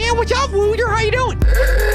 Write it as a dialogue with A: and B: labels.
A: Yeah, what's up, Wooter? How you doing?